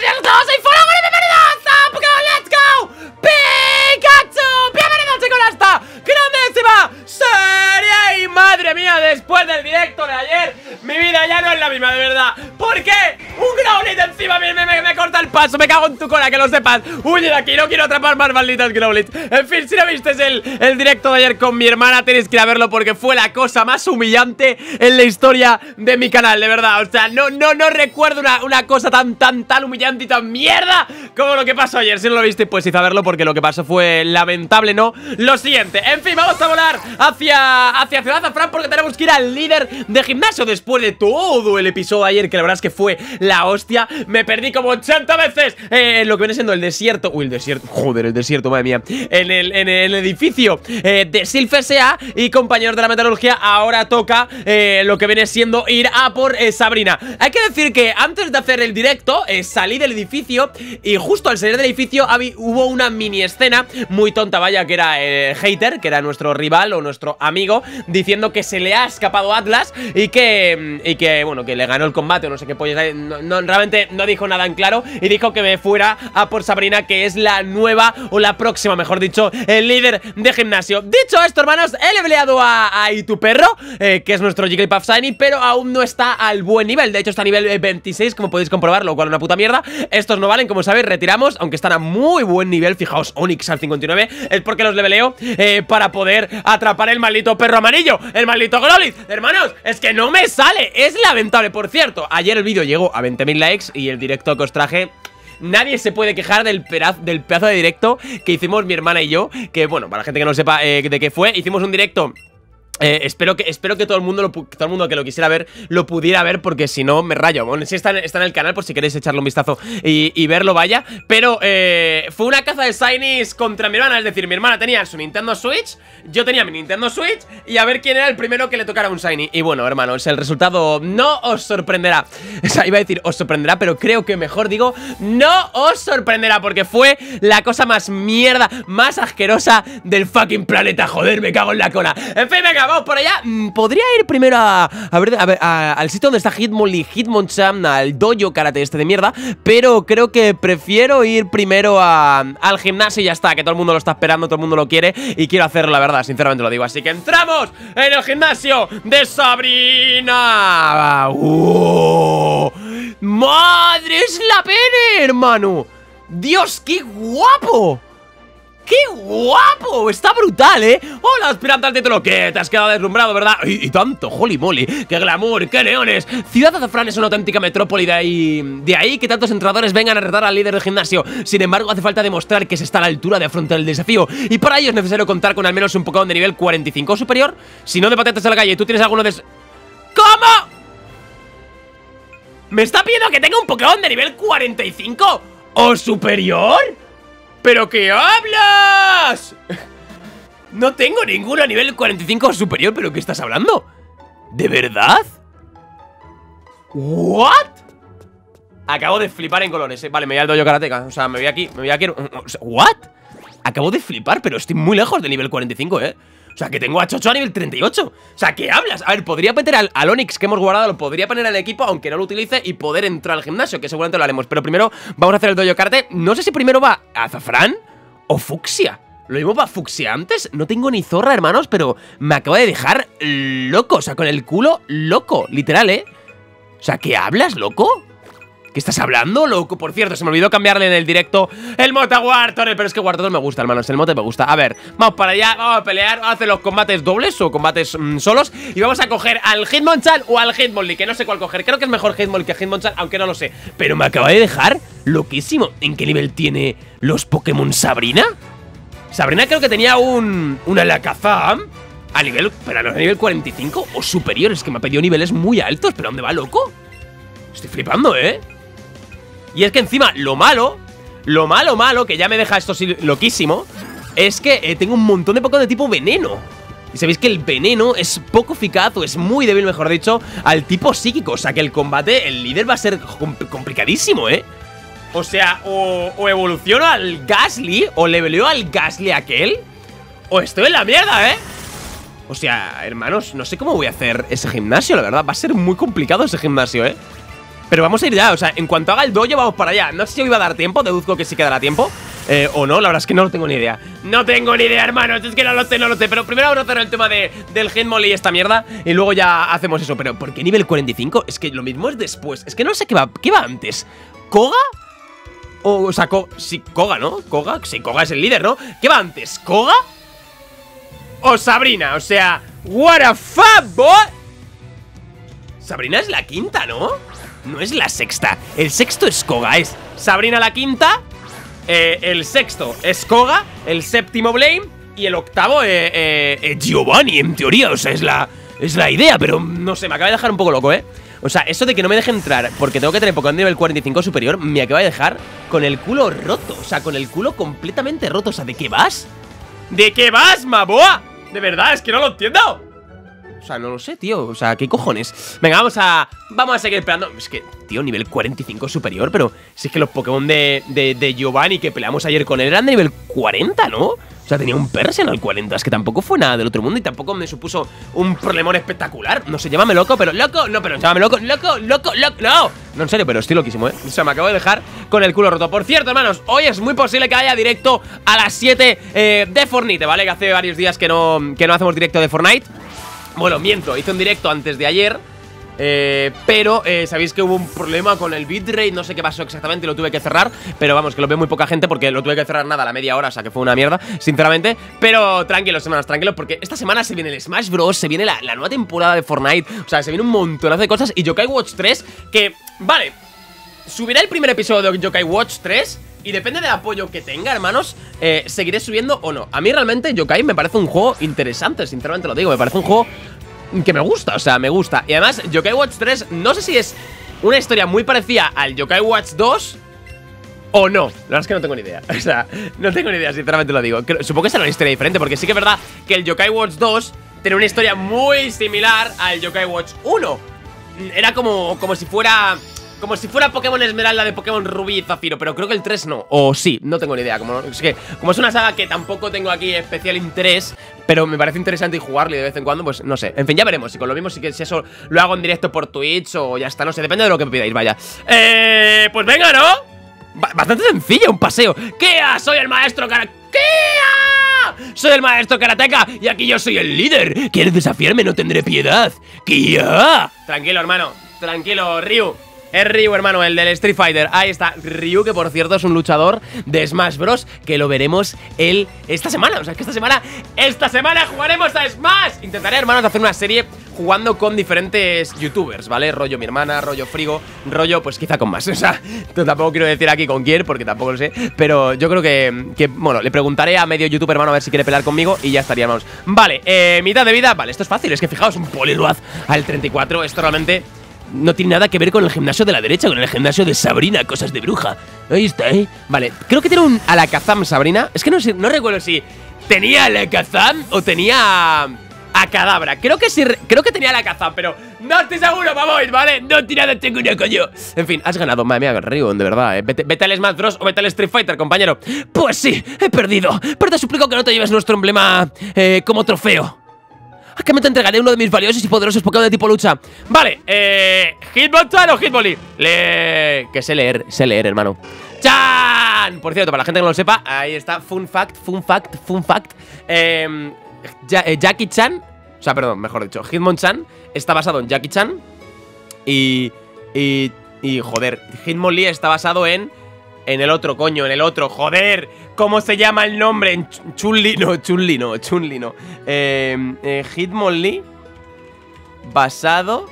gracias a paso, me cago en tu cola, que lo sepas. Huye de aquí, no quiero atrapar más malditas Growlithe. En fin, si no viste el, el directo de ayer con mi hermana Tenéis que ir a verlo porque fue la cosa más humillante En la historia de mi canal, de verdad. O sea, no, no, no recuerdo una, una cosa tan, tan, tan humillante y tan mierda Como lo que pasó ayer. Si no lo viste, pues id a verlo porque lo que pasó fue lamentable, ¿no? Lo siguiente, en fin, vamos a volar hacia, hacia Ciudad Zafrán Porque tenemos que ir al líder de gimnasio Después de todo el episodio de ayer Que la verdad es que fue la hostia. Me perdí como 80 veces eh, Lo que viene siendo el desierto Uy, el desierto, joder, el desierto, madre mía En el, en el edificio eh, de Silph S.A. Y compañeros de la metalurgia Ahora toca eh, lo que viene siendo ir a por Sabrina Hay que decir que antes de hacer el directo Salí del edificio Y justo al salir del edificio hubo una mini escena Muy tonta, vaya, que era el hater Que era nuestro rival o nuestro amigo Diciendo que se le ha escapado Atlas Y que, y que bueno, que le ganó el combate O no sé qué pollas no, no, Realmente no dijo nada en claro Y dijo que me fuera a por Sabrina Que es la nueva, o la próxima, mejor dicho El líder de gimnasio. Dicho esto, hermanos, he leveleado a, a tu perro eh, Que es nuestro Jigglypuff Shiny Pero aún no está al buen nivel. De hecho está a nivel 26, como podéis comprobar Lo cual es una puta mierda. Estos no valen, como sabéis, retiramos Aunque están a muy buen nivel. Fijaos, Onix al 59 Es porque los leveleo eh, para poder atrapar el maldito perro amarillo El maldito Growlithe Hermanos, es que no me sale Es lamentable, por cierto Ayer el vídeo llegó a 20.000 likes Y el directo que os traje Nadie se puede quejar del, pedazo, del pedazo de directo que hicimos mi hermana y yo Que bueno, para la gente que no sepa eh, de qué fue Hicimos un directo eh, espero que espero que todo el mundo todo el mundo que lo quisiera ver lo pudiera ver porque si no me rayo. Bueno, si está, está, en el canal por si queréis echarle un vistazo y, y verlo vaya. Pero eh, fue una caza de shinies contra mi hermana, es decir, mi hermana tenía su Nintendo Switch, yo tenía mi Nintendo Switch y a ver quién era el primero que le tocara un shiny. Y bueno, hermanos, el resultado no os sorprenderá. O sea, iba a decir os sorprenderá, pero creo que mejor digo no os sorprenderá porque fue la cosa más mierda, más asquerosa del fucking planeta. Joder, me cago en la cola. En fin, venga vamos por allá. Mm, podría ir primero a, a ver, al sitio donde está Hitmonlee, Hitmonchan, al dojo karate este de mierda. Pero creo que prefiero ir primero a, al gimnasio y ya está. Que todo el mundo lo está esperando, todo el mundo lo quiere. Y quiero hacerlo, la verdad, sinceramente lo digo. Así que entramos en el gimnasio de Sabrina. ¡Uh! ¡Madre es la pene, hermano! ¡Dios, qué guapo! ¡Qué guapo! Está brutal, ¿eh? Hola, aspirante al título ¿Qué? Te has quedado deslumbrado, ¿verdad? Y, tanto, holy moly ¡Qué glamour! ¡Qué leones! Ciudad de Azafrán es una auténtica metrópoli de ahí... De ahí que tantos entrenadores vengan a retar al líder del gimnasio Sin embargo, hace falta demostrar que se está a la altura de afrontar el desafío Y para ello es necesario contar con al menos un Pokémon de nivel 45 o superior Si no, de patatas a la calle ¿Tú tienes alguno de... ¿Cómo? ¿Me está pidiendo que tenga un Pokémon de nivel 45 o superior? ¿Pero qué hablas? No tengo ninguno a nivel 45 o superior, ¿pero qué estás hablando? ¿De verdad? ¿What? Acabo de flipar en colores, eh. Vale, me voy al dojo karateka O sea, me voy aquí, me voy aquí ¿What? Acabo de flipar, pero estoy muy lejos del nivel 45, eh sea, que tengo a Chocho a nivel 38 O sea, ¿qué hablas? A ver, podría meter al, al Onix que hemos guardado Lo podría poner al equipo, aunque no lo utilice Y poder entrar al gimnasio, que seguramente lo haremos Pero primero vamos a hacer el dojo karate No sé si primero va Azafrán o Fucsia ¿Lo mismo va Fucsia antes? No tengo ni zorra, hermanos, pero me acaba de dejar loco O sea, con el culo loco, literal, ¿eh? O sea, ¿qué hablas, loco? ¿Qué estás hablando, loco? Por cierto, se me olvidó cambiarle en el directo el mote a Pero es que Wartortle me gusta, hermanos, el mote me gusta A ver, vamos para allá, vamos a pelear Vamos a hacer los combates dobles o combates mmm, solos Y vamos a coger al Hitmonchan o al Hitmonlee Que no sé cuál coger, creo que es mejor Hitmonlee que Hitmonchan Aunque no lo sé, pero me acaba de dejar loquísimo ¿En qué nivel tiene los Pokémon Sabrina? Sabrina creo que tenía un... un Alakazam a nivel, pero a nivel 45 o superior Es que me ha pedido niveles muy altos ¿Pero dónde va, loco? Estoy flipando, ¿eh? Y es que encima, lo malo Lo malo, malo, que ya me deja esto loquísimo Es que eh, tengo un montón de Pokémon de tipo veneno Y sabéis que el veneno es poco eficaz O es muy débil, mejor dicho, al tipo psíquico O sea que el combate, el líder va a ser complicadísimo, ¿eh? O sea, o, o evoluciono al Gasly O leveleo al Gasly aquel O estoy en la mierda, ¿eh? O sea, hermanos, no sé cómo voy a hacer ese gimnasio, la verdad Va a ser muy complicado ese gimnasio, ¿eh? Pero vamos a ir ya, o sea, en cuanto haga el dojo vamos para allá No sé si hoy va a dar tiempo, deduzco que sí que dará tiempo eh, O no, la verdad es que no lo tengo ni idea No tengo ni idea, hermanos, es que no lo sé, no lo sé Pero primero vamos a hacer el tema de, del Hitmole y esta mierda Y luego ya hacemos eso Pero ¿por qué nivel 45? Es que lo mismo es después Es que no sé qué va, ¿qué va antes? ¿Koga? O, o sea, sí, Koga, ¿no? Koga, sí, Koga es el líder, ¿no? ¿Qué va antes? ¿Koga? O Sabrina, o sea What a fuck, boy Sabrina es la quinta, ¿no? No es la sexta El sexto es Koga, es Sabrina la quinta eh, El sexto es Koga El séptimo Blame Y el octavo eh, eh, Giovanni, en teoría, o sea, es la, es la idea Pero no sé, me acaba de dejar un poco loco, ¿eh? O sea, eso de que no me deje entrar porque tengo que tener Pokémon nivel 45 superior Me acaba de dejar con el culo roto O sea, con el culo completamente roto O sea, ¿de qué vas? ¿De qué vas, Maboa? De verdad, es que no lo entiendo o sea, no lo sé, tío O sea, ¿qué cojones? Venga, vamos a... Vamos a seguir esperando Es que, tío, nivel 45 superior Pero si es que los Pokémon de, de, Giovanni Que peleamos ayer con él eran de nivel 40, ¿no? O sea, tenía un Persian al 40 Es que tampoco fue nada del otro mundo Y tampoco me supuso un problemón espectacular No sé, llámame loco, pero loco No, pero llámame loco, loco, loco, loco No, no, en serio, pero estoy loquísimo, ¿eh? O sea, me acabo de dejar con el culo roto Por cierto, hermanos, hoy es muy posible que haya directo A las 7 eh, de Fortnite, ¿vale? Que hace varios días que no, que no hacemos directo de Fortnite bueno, miento, hice un directo antes de ayer eh, pero eh, sabéis que hubo un problema con el bitrate, no sé qué pasó exactamente, lo tuve que cerrar, pero vamos, que lo ve muy poca gente porque lo tuve que cerrar nada a la media hora, o sea que fue una mierda, sinceramente, pero tranquilos, semanas, tranquilos, porque esta semana se viene el Smash Bros, se viene la, nueva temporada de Fortnite, o sea, se viene un montonazo de cosas y Yokai Watch 3, que, vale, subirá el primer episodio de Yokai Watch 3 y depende del apoyo que tenga, hermanos eh, Seguiré subiendo o no. A mí realmente Yokai me parece un juego interesante Sinceramente lo digo, me parece un juego que me gusta O sea, me gusta. Y además, Yokai Watch 3 No sé si es una historia muy parecida al Yokai Watch 2 o no, la verdad es que no tengo ni idea O sea, no tengo ni idea, sinceramente lo digo. Supongo que será una historia diferente Porque sí que es verdad que el Yokai Watch 2 Tiene una historia muy similar al Yokai Watch 1 Era como, como si fuera como si fuera Pokémon Esmeralda de Pokémon Rubí y Zafiro Pero creo que el 3 no, o sí, no tengo ni idea como, es que, como es una saga que tampoco tengo aquí especial interés Pero me parece interesante y jugarle de vez en cuando, pues no sé En fin, ya veremos, si con lo mismo si, que, si eso lo hago en directo por Twitch o ya está, no sé Depende de lo que me pidáis, vaya Eh, pues venga, ¿no? bastante sencilla, un paseo ¡Kia! Soy el maestro cara... ¡Kia! Soy el maestro karateka y aquí yo soy el líder ¿Quieres desafiarme? No tendré piedad ¡Kia! Tranquilo, hermano, tranquilo, Ryu es Ryu, hermano, el del Street Fighter. Ahí está, Ryu, que por cierto es un luchador de Smash Bros Que lo veremos el, esta semana. O sea, que esta semana, esta semana jugaremos a Smash. Intentaré, hermanos, hacer una serie jugando con diferentes youtubers, ¿vale? Rollo mi hermana, rollo Frigo, rollo pues quizá con más. O sea, tampoco quiero decir aquí con quién porque tampoco lo sé Pero yo creo que, bueno, le preguntaré a medio youtuber, hermano, a ver si quiere pelear conmigo Y ya estaríamos. Vale, eh, mitad de vida, vale, esto es fácil Es que fijaos, un Poliwrath al 34 Esto realmente no tiene nada que ver con el gimnasio de la derecha, con el gimnasio de Sabrina, cosas de bruja. Ahí está, ¿eh? Vale, creo que tiene un Alakazam Sabrina. Es que no sé, no recuerdo si tenía Alakazam o tenía a Cadabra. Creo que sí, creo que tenía Alakazam, pero no estoy seguro, vamos, ¿vale? No nada tengo una coño. En fin, has ganado, madre mía, Rion, de verdad, ¿eh? Vete, vete, al Smash Bros o vete al Street Fighter, compañero. Pues sí, he perdido, pero te suplico que no te lleves nuestro emblema eh, como trofeo. ¿A qué me te entregaré uno de mis valiosos y poderosos Pokémon de tipo lucha? Vale, eh... ¿Hitmonchan o Hitmonlee? Le... Que sé leer, sé leer, hermano ¡Chan! Por cierto, para la gente que no lo sepa Ahí está, fun fact, fun fact, fun fact em, eh, Jackie Chan O sea, perdón, mejor dicho Hitmonchan está basado en Jackie Chan Y... Y... Y, joder, Hitmonlee está basado en en el otro, coño, en el otro, joder. ¿Cómo se llama el nombre? Chunli, no, Chunli no, Chunli no. Eh, eh, Hitmonlee. Basado.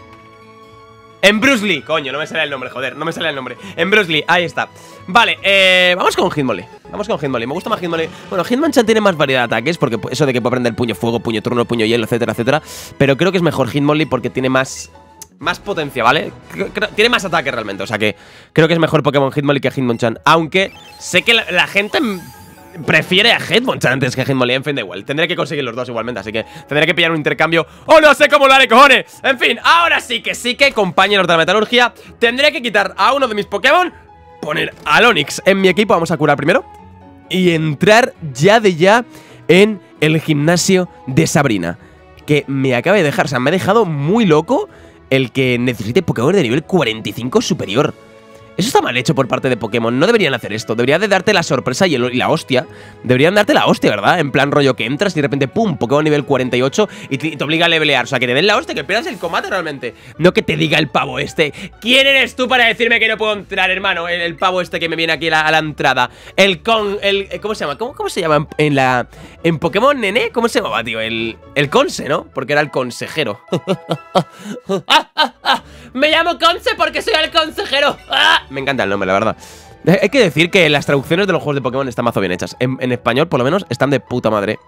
En Bruce Lee, coño, no me sale el nombre, joder, no me sale el nombre. En Bruce Lee, ahí está. Vale, eh, vamos con Hitmonlee. Vamos con Hitmonlee. Me gusta más Hitmonlee. Bueno, Hitmonchan tiene más variedad de ataques, porque eso de que puede prender puño fuego, puño turno, puño hielo, etcétera, etcétera. Pero creo que es mejor Hitmonlee porque tiene más más potencia, ¿vale? tiene más ataque realmente, o sea que creo que es mejor Pokémon Hitmonlee que Hitmonchan. Aunque sé que la, gente prefiere a Hitmonchan antes que Hitmonlee, en fin, da igual. Tendré que conseguir los dos igualmente, así que tendré que pillar un intercambio. ¡Oh, no sé cómo lo haré, cojones! En fin, ahora sí que sí que, compañeros de la metalurgia, tendré que quitar a uno de mis Pokémon, poner a Lonix en mi equipo, vamos a curar primero, y entrar ya de ya en el gimnasio de Sabrina. Que me acaba de dejar, o sea, me ha dejado muy loco el que necesite Pokémon de nivel 45 superior. Eso está mal hecho por parte de Pokémon. No deberían hacer esto. Deberían de darte la sorpresa y, la hostia. Deberían darte la hostia, ¿verdad? En plan rollo que entras y de repente, ¡pum! Pokémon nivel 48 y te, obliga a levelear. O sea, que te den la hostia, que pierdas el combate realmente. No que te diga el pavo este. ¿Quién eres tú para decirme que no puedo entrar, hermano? El, pavo este que me viene aquí a la, entrada. El con... El, ¿Cómo se llama? ¿Cómo, cómo se llama en, la... En Pokémon Nene? ¿Cómo se llamaba, tío? El, el conse, ¿no? Porque era el consejero. ¡Ah, ah, ah! Me llamo Conse porque soy el consejero. ¡Ah! Me encanta el nombre, la verdad. Eh, hay que decir que las traducciones de los juegos de Pokémon están mazo bien hechas. En, español, por lo menos, están de puta madre.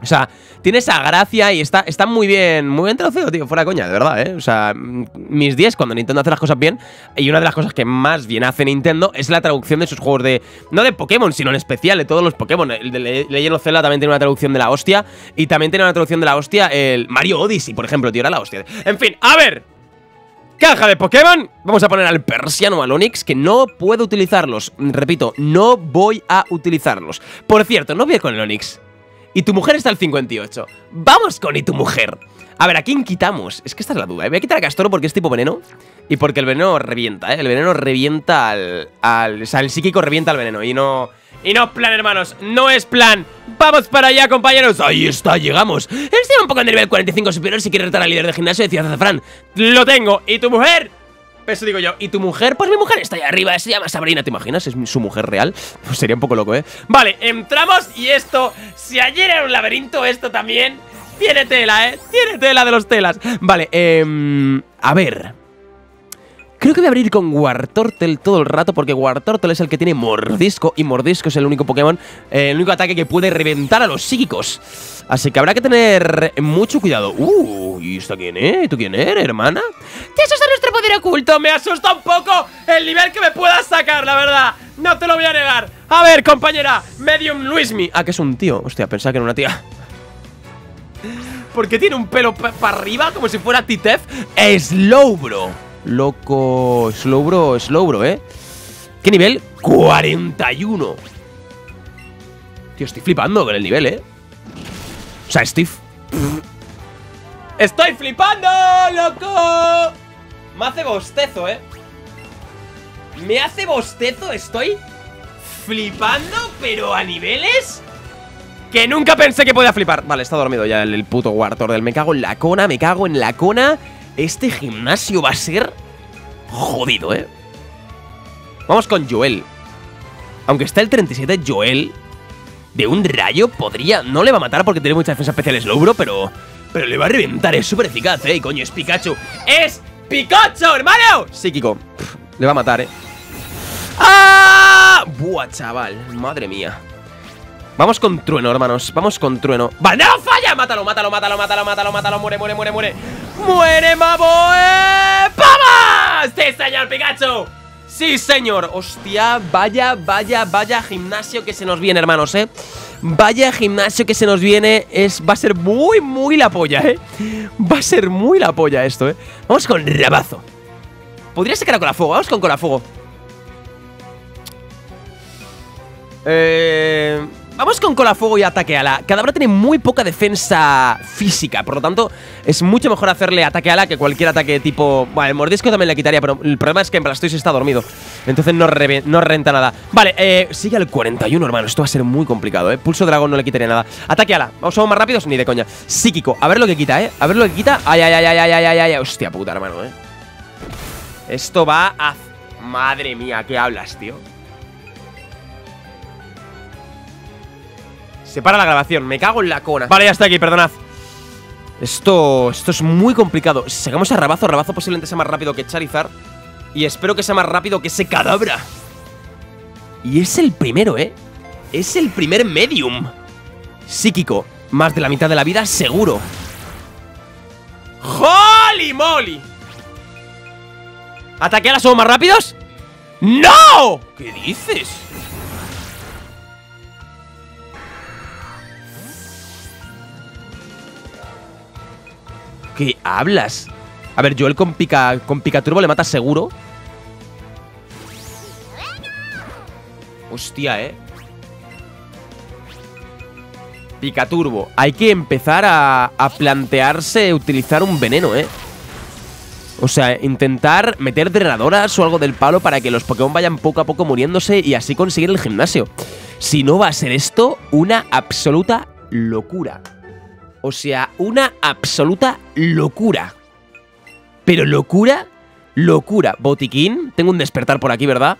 O sea, tiene esa gracia y está, está muy bien, muy bien traducido, tío, fuera coña, de verdad, ¿eh? O sea, mis 10 cuando Nintendo hace las cosas bien, y una de las cosas que más bien hace Nintendo es la traducción de sus juegos de, no de Pokémon, sino en especial de todos los Pokémon. El de Legend Zelda también tiene una traducción de la hostia, y también tiene una traducción de la hostia el Mario Odyssey, por ejemplo, tío, era la hostia. En fin, a ver, Caja de Pokémon. Vamos a poner al Persiano al Onix, que no puedo utilizarlos. Repito, no voy a utilizarlos. Por cierto, no voy con el Onix. Y tu mujer está al 58. Vamos con y tu mujer. A ver, ¿a quién quitamos? Es que esta es la duda. ¿eh? Voy a quitar a Castoro porque es tipo veneno. Y porque el veneno revienta, ¿eh? El veneno revienta al, al... O sea, el psíquico revienta al veneno. Y no... Y no plan, hermanos, no es plan ¡Vamos para allá, compañeros! ¡Ahí está, llegamos! Estoy un poco en nivel 45 superior si quieres retar al líder de gimnasio de Ciudad Azafrán ¡Lo tengo! ¿Y tu mujer? Eso digo yo. ¿Y tu mujer? Pues mi mujer está ahí arriba, se llama Sabrina, ¿te imaginas? ¿Es su mujer real? Pues sería un poco loco, ¿eh? Vale, entramos y esto... Si ayer era un laberinto, esto también... Tiene tela, ¿eh? Tiene tela de los telas Vale, eh... A ver... Creo que voy a abrir con Wartortle todo el rato porque Wartortle es el que tiene Mordisco y Mordisco es el único Pokémon, eh, el único ataque que puede reventar a los psíquicos. Así que habrá que tener mucho cuidado. Uh, ¿y esto quién es? ¿Tú quién eres, hermana? ¿Te asusta nuestro poder oculto? Me asusta un poco el nivel que me puedas sacar, la verdad. No te lo voy a negar. A ver, compañera, Medium Luismi. Ah, que es un tío. Hostia, pensaba que era una tía. ¿Por qué tiene un pelo para arriba como si fuera Titef? Slowbro. Loco. Slowbro, Slowbro, ¿eh? ¿Qué nivel? 41. Tío, estoy flipando con el nivel, ¿eh? O sea, Steve. ¡Estoy flipando, loco! Me hace bostezo, ¿eh? Me hace bostezo, estoy flipando, pero a niveles que nunca pensé que podía flipar. Vale, está dormido ya el, puto Wartor del me cago en la cona, me cago en la cona. Este gimnasio va a ser jodido, ¿eh? Vamos con Joel. Aunque está el 37, Joel de un rayo podría... No le va a matar porque tiene mucha defensa especial Slowbro, pero... Pero le va a reventar, es súper eficaz, ¿eh? Coño, es Pikachu. ¡Es Pikachu, hermano! Psíquico. le va a matar, ¿eh? ¡Ah! Buah, chaval. Madre mía. Vamos con trueno, hermanos. Vamos con trueno. ¡Vale, no falla! Mátalo, mátalo, mátalo, mátalo, mátalo, mátalo. Muere, muere, muere, muere. ¡Muere, Maboe! ¡Vamos! ¡Sí, señor Pikachu! ¡Sí, señor! Hostia, vaya, vaya, vaya gimnasio que se nos viene, hermanos, ¿eh? Vaya gimnasio que se nos viene es, Va a ser muy, muy la polla, ¿eh? Va a ser muy la polla esto, ¿eh? Vamos con Rabazo Podría ser con la fuego, vamos con Colafuego Eh... Vamos con Colafuego y ataque ala. Cadabra tiene muy poca defensa física, por lo tanto, es mucho mejor hacerle ataque ala que cualquier ataque tipo. Bueno, el mordisco también le quitaría, pero el problema es que en Blastoise está dormido. Entonces no, no renta nada. Vale, eh, sigue al 41, hermano. Esto va a ser muy complicado, ¿eh? Pulso dragón no le quitaría nada. Ataque ala. ¿Vamos, ¿Somos más rápidos? Ni de coña. Psíquico. A ver lo que quita, ¿eh? A ver lo que quita. Ay, ay, ay, ay, ay, ay, ay. Hostia puta, hermano, ¿eh? Esto va a. Madre mía, ¿qué hablas, tío? Se para la grabación, me cago en la cona Vale, ya está aquí, perdonad Esto, esto es muy complicado sacamos a Rabazo, Rabazo posiblemente sea más rápido que Charizard Y espero que sea más rápido que ese Cadabra Y es el primero, ¿eh? Es el primer Medium Psíquico Más de la mitad de la vida, seguro ¡Holy moly! ¿Ataque a somos más rápidos? ¡No! ¿Qué dices? ¿Qué hablas? A ver, Joel con pica con Picaturbo le mata seguro. Hostia, ¿eh? Picaturbo. Hay que empezar a, a plantearse utilizar un veneno, ¿eh? O sea, intentar meter drenadoras o algo del palo para que los Pokémon vayan poco a poco muriéndose y así conseguir el gimnasio. Si no va a ser esto una absoluta locura. O sea, una absoluta locura. Pero locura, locura. Botiquín, tengo un despertar por aquí, ¿verdad?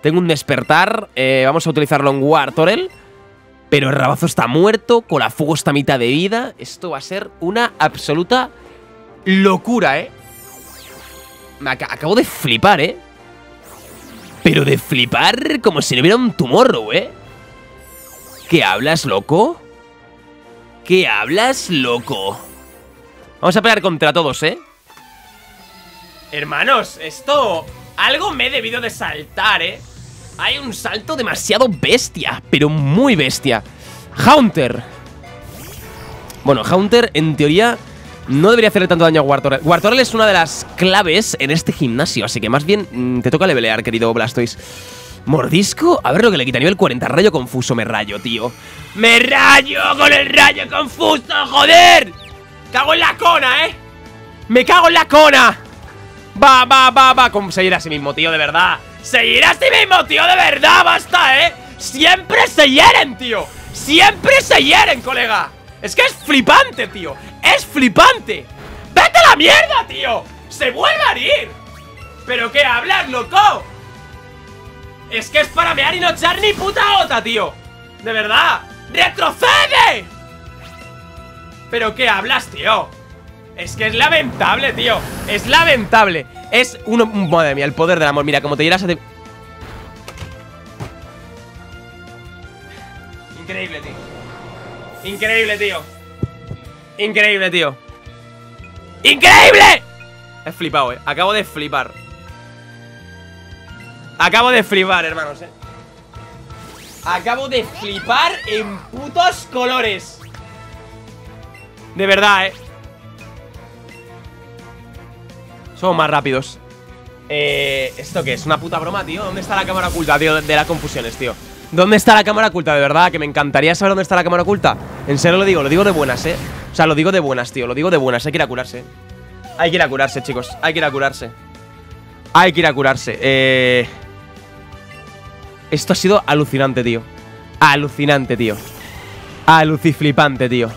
Tengo un despertar, eh, vamos a utilizarlo en Wartorel. Pero el Rabazo está muerto, Colafuego está a mitad de vida. Esto va a ser una absoluta locura, ¿eh? Me acabo de flipar, ¿eh? Pero de flipar como si no hubiera un tumor, ¿eh? ¿Qué hablas, loco? ¿Qué hablas, loco? Vamos a pelear contra todos, ¿eh? Hermanos, esto... Algo me he debido de saltar, ¿eh? Hay un salto demasiado bestia, pero muy bestia. Haunter. Bueno, Haunter, en teoría, no debería hacerle tanto daño a Wartorel. Wartorel es una de las claves en este gimnasio, así que más bien mm, te toca levelear, querido Blastoise. Mordisco, a ver lo que le quita nivel 40. Rayo confuso, me rayo, tío. ¡Me rayo con el rayo confuso, joder! ¡Cago en la cona, eh! ¡Me cago en la cona! Va, va, va, va. Conseguir a sí mismo, tío, de verdad. Seguir a sí mismo, tío, de verdad, basta, ¿eh? Siempre se hieren, tío Siempre se hieren, colega Es que es flipante, tío Es flipante ¡Vete a la mierda, tío! ¡Se vuelve a ir! ¿Pero qué hablas, loco? Es que es para mear y no echar ni puta gota, tío. De verdad. ¡Retrocede! ¿Pero qué hablas, tío? Es que es lamentable, tío. Es lamentable. Es uno... Madre mía, el poder del amor. Mira, como te dirás a Increíble, tío. Increíble, tío. Increíble, tío. ¡Increíble! He flipado, eh. Acabo de flipar Acabo de flipar, hermanos, eh. Acabo de flipar en putos colores. De verdad, eh. Somos más rápidos. Eh... ¿Esto qué es? ¿Una puta broma, tío? ¿Dónde está la cámara oculta, tío? De las confusiones, tío ¿Dónde está la cámara oculta? De verdad, que me encantaría saber dónde está la cámara oculta. En serio lo digo, lo digo de buenas, eh. O sea, lo digo de buenas, tío, lo digo de buenas. Hay que ir a curarse. Hay que ir a curarse, chicos. Hay que ir a curarse. Hay que ir a curarse. Eh... Esto ha sido alucinante, tío. Alucinante, tío. Aluciflipante, tío.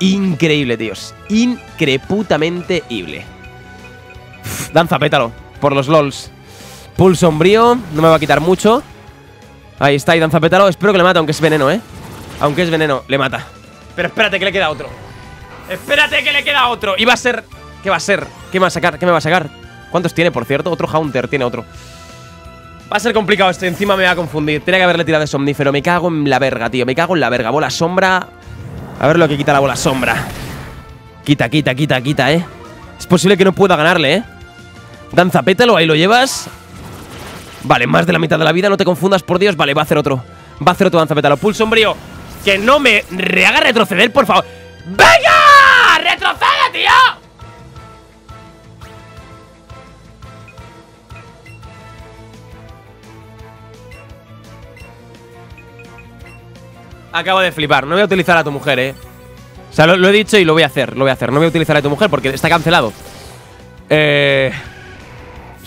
Increíble, tíos Increputamente ible. Danza pétalo, por los lols. Pulso sombrío, no me va a quitar mucho. Ahí está, y danza pétalo. Espero que le mate, aunque es veneno, ¿eh? Aunque es veneno, le mata. Pero espérate que le queda otro. Espérate que le queda otro. Y va a ser... ¿Qué va a ser? ¿Qué me va a sacar? ¿Qué me va a sacar? ¿Cuántos tiene, por cierto? Otro Haunter, tiene otro Va a ser complicado este, encima me va a confundir. Tiene que haberle tirado de somnífero, me cago en la verga, tío. Me cago en la verga, bola sombra. A ver lo que quita la bola sombra. Quita, quita, quita, quita, eh. Es posible que no pueda ganarle, eh. Danza pétalo, ahí lo llevas. Vale, más de la mitad de la vida, no te confundas, por Dios. Vale, va a hacer otro. Va a hacer otro danza pétalo Pulso sombrío. Que no me haga retroceder, por favor. ¡Venga! ¡Retrocede, tío! Acabo de flipar, no voy a utilizar a tu mujer, eh. O sea, lo, he dicho y lo voy a hacer, lo voy a hacer. No voy a utilizar a tu mujer porque está cancelado. Eh...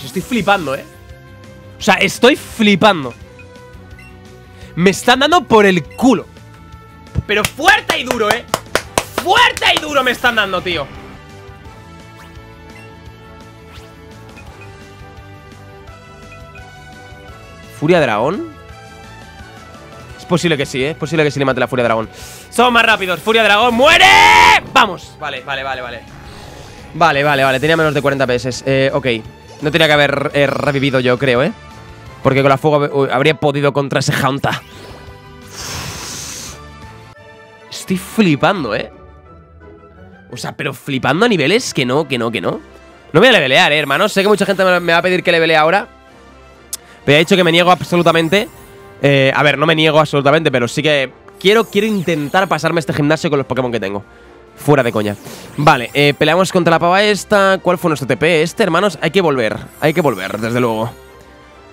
Estoy flipando, eh. O sea, estoy flipando. Me están dando por el culo. Pero fuerte y duro, eh. Fuerte y duro me están dando, tío. ¿Furia dragón? Es posible que sí, ¿eh? Es posible que sí le mate la furia dragón Somos más rápidos Furia dragón ¡Muere! ¡Vamos! Vale, vale, vale, vale Vale, vale, vale Tenía menos de 40 PS Eh, ok No tenía que haber eh, revivido yo, creo, ¿eh? Porque con la fuego habría podido contra ese Haunta. Estoy flipando, ¿eh? O sea, pero flipando a niveles que no, que no, que no. No voy a levelear, ¿eh, hermano? Sé que mucha gente me va a pedir que levelee ahora. Pero he dicho que me niego absolutamente. Eh, a ver, no me niego absolutamente, pero sí que quiero, quiero intentar pasarme este gimnasio con los Pokémon que tengo. Fuera de coña. Vale, eh, peleamos contra la pava esta. ¿Cuál fue nuestro TP? Este, hermanos, hay que volver. Hay que volver, desde luego.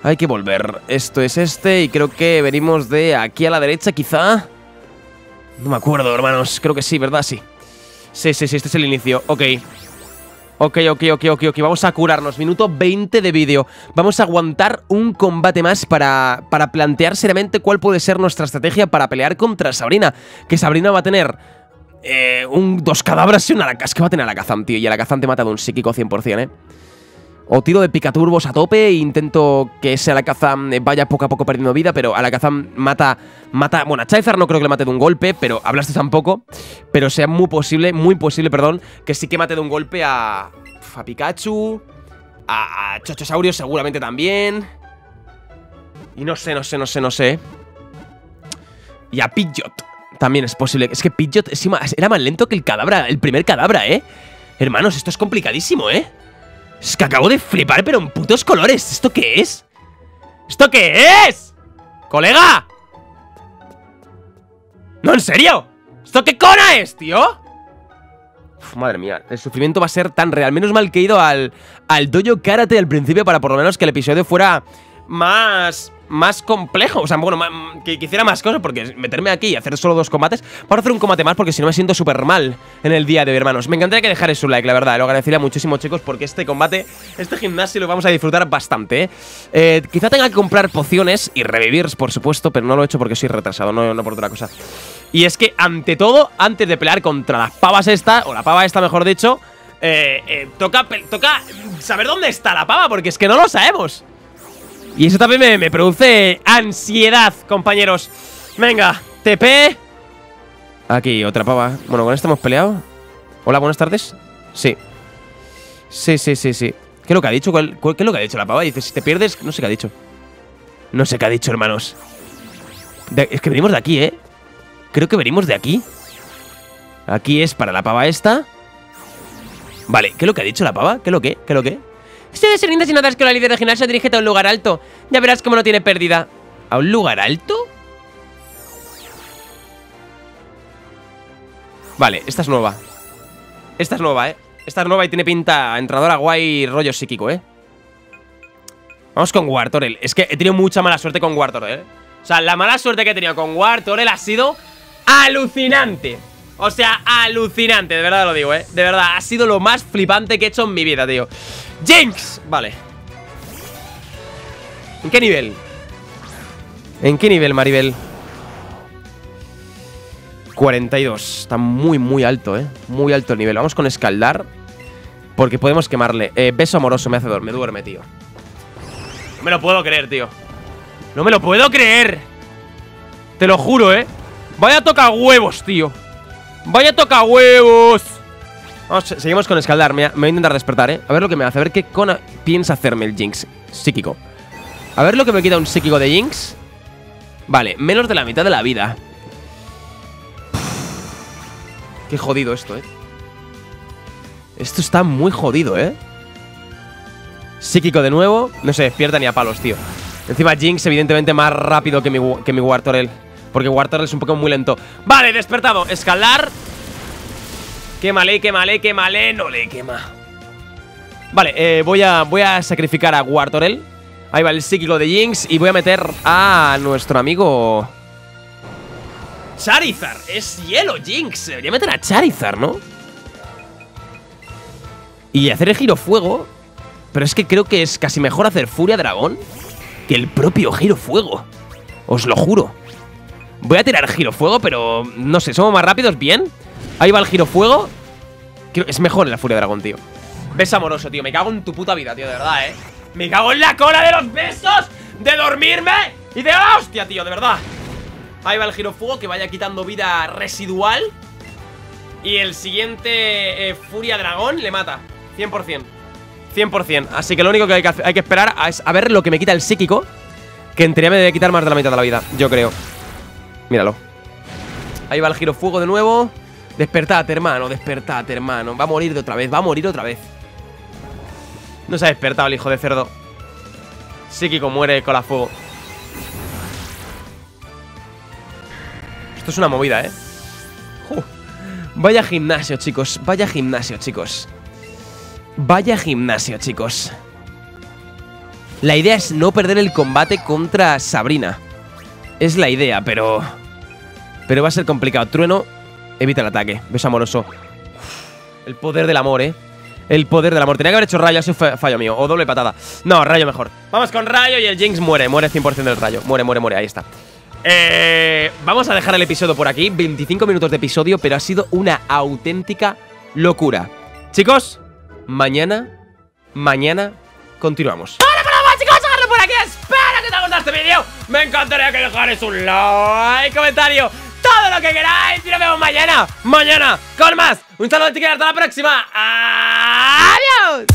Hay que volver. Esto es este y creo que venimos de aquí a la derecha, quizá. No me acuerdo, hermanos. Creo que sí, ¿verdad? Sí. Sí, sí, sí, este es el inicio. Ok. Ok, ok, ok, ok, ok. Vamos a curarnos. Minuto 20 de vídeo. Vamos a aguantar un combate más para, para plantear seriamente cuál puede ser nuestra estrategia para pelear contra Sabrina. Que Sabrina va a tener eh, un, dos cadáveres y una Es que va a tener a la tío. Y a la te mata de un psíquico 100%, ¿eh? O tiro de picaturbos a tope e intento que ese Alakazam vaya poco a poco perdiendo vida, pero Alakazam mata... mata bueno, a Charizard no creo que le mate de un golpe, pero hablaste tampoco. Pero sea muy posible, muy posible, perdón, que sí que mate de un golpe a... a Pikachu... A, a Chochosaurio seguramente también... Y no sé, no sé, no sé, no sé... Y a Pidgeot también es posible. Es que Pidgeot era más lento que el cadabra, el primer cadabra, ¿eh? Hermanos, esto es complicadísimo, ¿eh? Es que acabo de flipar, pero en putos colores. ¿Esto qué es? ¿Esto qué es? ¡Colega! ¡No, en serio! ¿Esto qué cona es, tío? madre mía, el sufrimiento va a ser tan real. Menos mal que he ido al, al dojo karate al principio para por lo menos que el episodio fuera más más complejo. O sea, bueno, que, hiciera más cosas, porque meterme aquí y hacer solo dos combates. Vamos a hacer un combate más, porque si no me siento súper mal en el día de hoy, hermanos. Me encantaría que dejarais un like, la verdad. Lo agradecería muchísimo, chicos, porque este combate, este gimnasio lo vamos a disfrutar bastante, ¿eh? eh quizá tenga que comprar pociones y revivir, por supuesto, pero no lo he hecho porque soy retrasado, no, no por otra cosa. Y es que, ante todo, antes de pelear contra las pavas esta, o la pava esta, mejor dicho, eh, toca, toca saber dónde está la pava, porque es que no lo sabemos. Y eso también me, produce ansiedad, compañeros Venga, TP Aquí, otra pava Bueno, con esta hemos peleado Hola, buenas tardes Sí Sí, sí, sí, sí ¿Qué es lo que ha dicho? ¿Qué es lo que ha dicho la pava? Dice, si te pierdes, no sé qué ha dicho No sé qué ha dicho, hermanos Es que venimos de aquí, ¿eh? Creo que venimos de aquí Aquí es para la pava esta Vale, ¿qué es lo que ha dicho la pava? ¿Qué es lo que? ¿Qué es lo que? Estoy de si notas que la líder de gimnasio dirígete a un lugar alto. Ya verás cómo no tiene pérdida. ¿A un lugar alto? Vale, esta es nueva. Esta es nueva, ¿eh? Esta es nueva y tiene pinta entradora guay rollo psíquico, ¿eh? Vamos con Wartorel. Es que he tenido mucha mala suerte con Wartorel, ¿eh? O sea, la mala suerte que he tenido con Wartorel ha sido alucinante. O sea, alucinante, de verdad lo digo, ¿eh? De verdad, ha sido lo más flipante que he hecho en mi vida, tío Jinx, vale ¿En qué nivel? ¿En qué nivel, Maribel? 42 Está muy, muy alto, ¿eh? Muy alto el nivel Vamos con escaldar Porque podemos quemarle eh, Beso amoroso me hace dormir, me duerme, tío No me lo puedo creer, tío No me lo puedo creer Te lo juro, ¿eh? Vaya toca huevos, tío Vaya toca huevos Vamos, seguimos con escaldar. Me, voy a intentar despertar, ¿eh? A ver lo que me hace. A ver qué cona piensa hacerme el Jinx psíquico. A ver lo que me quita un psíquico de Jinx. Vale, menos de la mitad de la vida. Qué jodido esto, ¿eh? Esto está muy jodido, ¿eh? Psíquico de nuevo. No se despierta ni a palos, tío. Encima Jinx, evidentemente, más rápido que mi, que mi Wartorel. Porque Wartorel es un poco muy lento. Vale, despertado. Escalar. Quémale, quémale, quémale No le quema Vale, eh, voy, a, voy a sacrificar a Wartorel Ahí va el psíquico de Jinx Y voy a meter a nuestro amigo Charizard Es hielo, Jinx Debería meter a Charizard, ¿no? Y hacer el giro fuego Pero es que creo que es casi mejor hacer Furia Dragón Que el propio giro fuego Os lo juro Voy a tirar giro fuego, pero no sé, ¿somos más rápidos? ¿Bien? Ahí va el giro fuego. Es mejor en la furia dragón, tío. Beso amoroso, tío. Me cago en tu puta vida, tío, de verdad, eh. Me cago en la cola de los besos, de dormirme y de hostia, tío, de verdad. Ahí va el giro fuego que vaya quitando vida residual. Y el siguiente eh, Furia Dragón le mata. 100%. 100%. Así que lo único que hay que, hay que esperar es a ver lo que me quita el psíquico. Que en teoría me debe quitar más de la mitad de la vida, yo creo. Míralo. Ahí va el giro fuego de nuevo. Despertate, hermano, despertate, hermano. Va a morir de otra vez, va a morir otra vez. No se ha despertado el hijo de cerdo. Psíquico muere con la fuego. Esto es una movida, ¿eh? Vaya gimnasio, chicos Vaya gimnasio, chicos. Vaya gimnasio, chicos. La idea es no perder el combate contra Sabrina. Es la idea, pero... Pero va a ser complicado Trueno Evita el ataque. Beso amoroso. El poder del amor, ¿eh? El poder del amor. Tenía que haber hecho rayo, eso fue fallo mío. O doble patada. No, rayo mejor. Vamos con rayo y el Jinx muere. Muere 100% del rayo. Muere, muere, muere. Ahí está. Eh, vamos a dejar el episodio por aquí. 25 minutos de episodio, pero ha sido una auténtica locura. Chicos, mañana, mañana continuamos. ¡Hola, para chicos! Agarro por aquí. Espero que te haya gustado este vídeo. Me encantaría que dejares un like, comentario, todo lo que queráis y nos vemos mañana, mañana, con más. Un saludo, chicos, hasta la próxima. ¡Adiós!